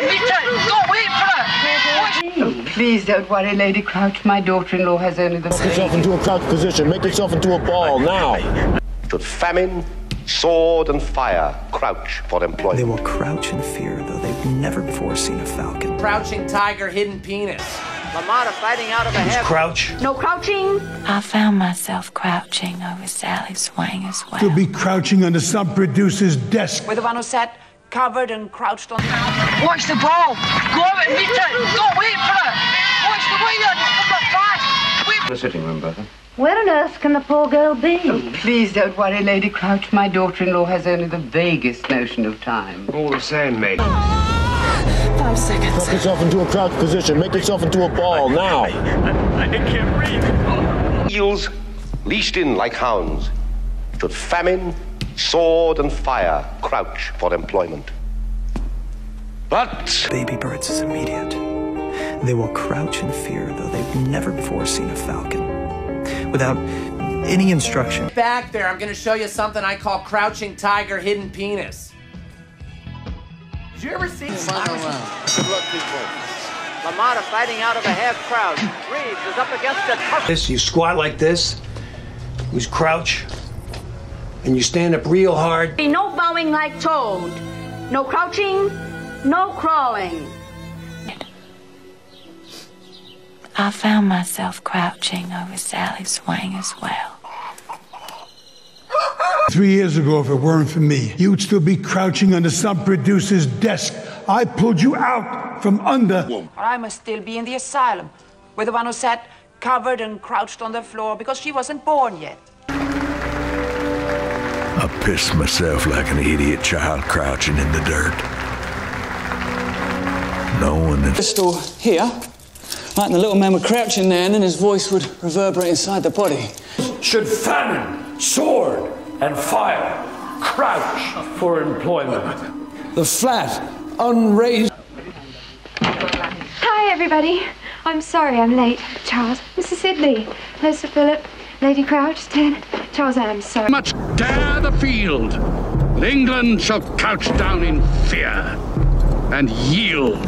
admit it. Don't wait for it. Please don't worry, Lady Crouch. My daughter-in-law has only the. Make yourself into a crouch position. Make yourself into a ball now. Should famine, sword, and fire crouch for employment. They will crouch in fear, though they've never before seen a falcon. Crouching tiger, hidden penis. LaMotta fighting out of a head. Crouch. No crouching. I found myself crouching over Sally Swain as well. To be crouching under some producer's desk. With the one who sat covered and crouched on. Watch the ball. Go out and meet it. Don't wait for it. Watch the way you're come up fast. Wait. The sitting room, Bertha. Where on earth can the poor girl be? Oh, please don't worry, Lady Crouch. My daughter-in-law has only the vaguest notion of time. All the same, mate. Five seconds. Make yourself into a crouch position. Make yourself into a ball now. I, I, I can't breathe. Eels, leashed in like hounds. Should famine, sword, and fire crouch for employment. But Baby birds is immediate. They will crouch in fear, though they've never before seen a falcon. Without any instruction. Back there, I'm gonna show you something I call crouching tiger, hidden penis. Did you ever see Look, people. LaMotta fighting out of a half crowd. Reeves is up against a tough. This, you squat like this. You crouch. And you stand up real hard. Be no bowing like toad. No crouching, no crawling. I found myself crouching over Sally Swain as well. Three years ago, if it weren't for me, you'd still be crouching under some producer's desk. I pulled you out from under. Or I must still be in the asylum. With the one who sat covered and crouched on the floor because she wasn't born yet. I pissed myself like an idiot child crouching in the dirt. Knowing that Crystal here, right, and the little man would crouch in there, and then his voice would reverberate inside the body. Should famine, sword, and fire crouch for employment. The flat, unraised. Hi, everybody. I'm sorry I'm late. Charles, Mrs. Sidley, hello, Sir Philip, Lady Crouch, Ted. Charles, I'm sorry. Much dare the field. England shall couch down in fear and yield